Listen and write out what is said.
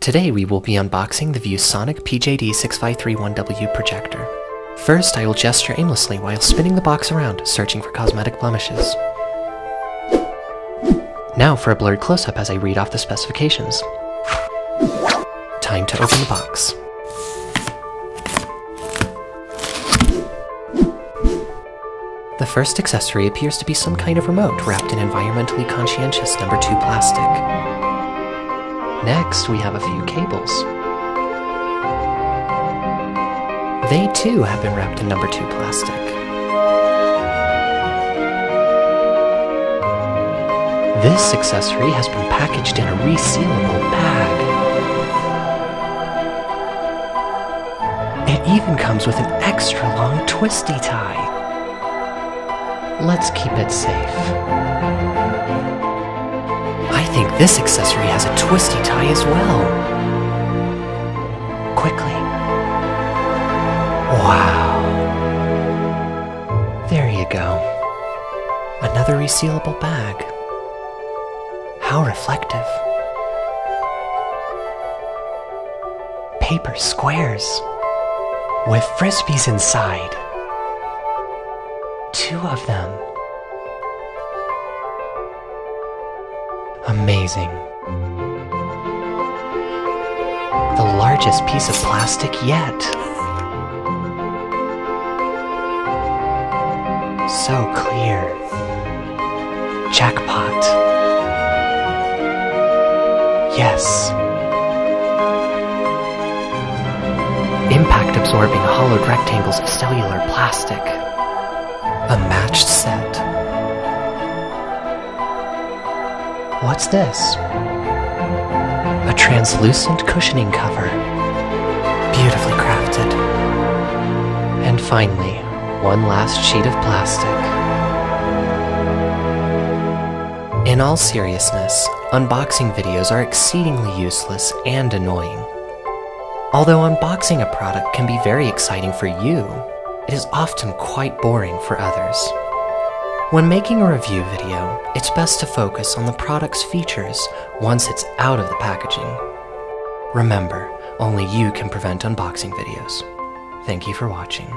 Today we will be unboxing the ViewSonic PJD6531W projector. First, I will gesture aimlessly while spinning the box around, searching for cosmetic blemishes. Now for a blurred close-up as I read off the specifications. Time to open the box. The first accessory appears to be some kind of remote wrapped in environmentally conscientious number 2 plastic. Next, we have a few cables. They too have been wrapped in number 2 plastic. This accessory has been packaged in a resealable bag. It even comes with an extra long twisty tie. Let's keep it safe. This accessory has a twisty tie as well. Quickly. Wow. There you go. Another resealable bag. How reflective. Paper squares with frisbees inside. Two of them. Amazing. The largest piece of plastic yet. So clear. Jackpot. Yes. Impact absorbing hollowed rectangles of cellular plastic. A matched set. What's this? A translucent cushioning cover. Beautifully crafted. And finally, one last sheet of plastic. In all seriousness, unboxing videos are exceedingly useless and annoying. Although unboxing a product can be very exciting for you, it is often quite boring for others. When making a review video, it's best to focus on the product's features once it's out of the packaging. Remember, only you can prevent unboxing videos. Thank you for watching.